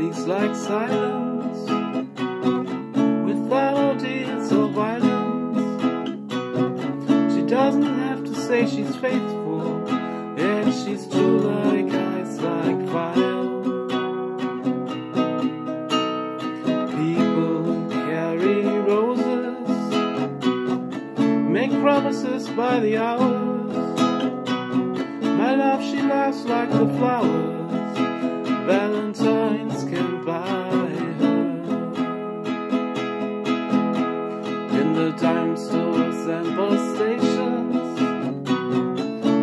speaks like silence without ideas of violence. She doesn't have to say she's faithful, and she's true like ice, like fire. People carry roses, make promises by the hours. My love, she laughs like the flowers. Valentines the dime stores and bus stations,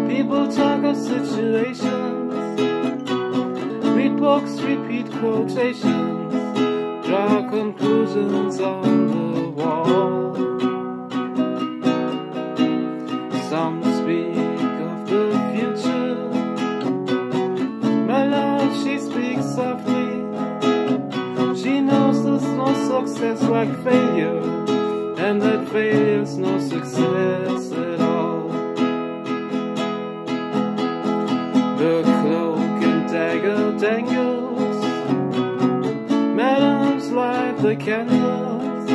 people talk of situations. Read books, repeat quotations, draw conclusions on the wall. Some speak of the future. My love, she speaks softly. She knows there's no success like failure, and that failure's no success at all. The cloak and dagger dangles. Madams light the candles,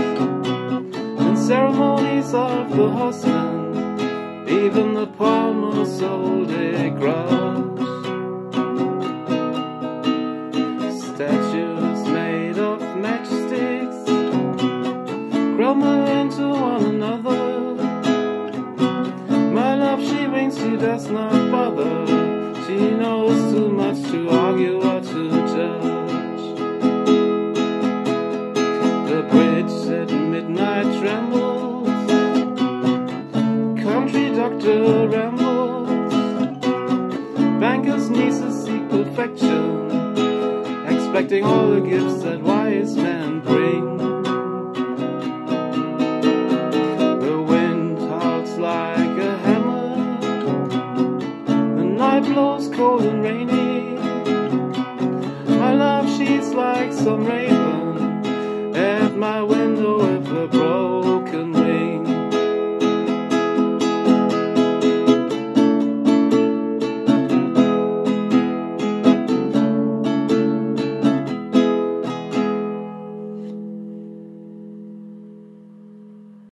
and ceremonies of the husband. Even the palmer sold a grudge. Statues made of matchsticks into Banker's nieces seek perfection expecting all the gifts that wise men bring. The wind howls like a hammer, the night blows cold and rainy. My love, she's like some my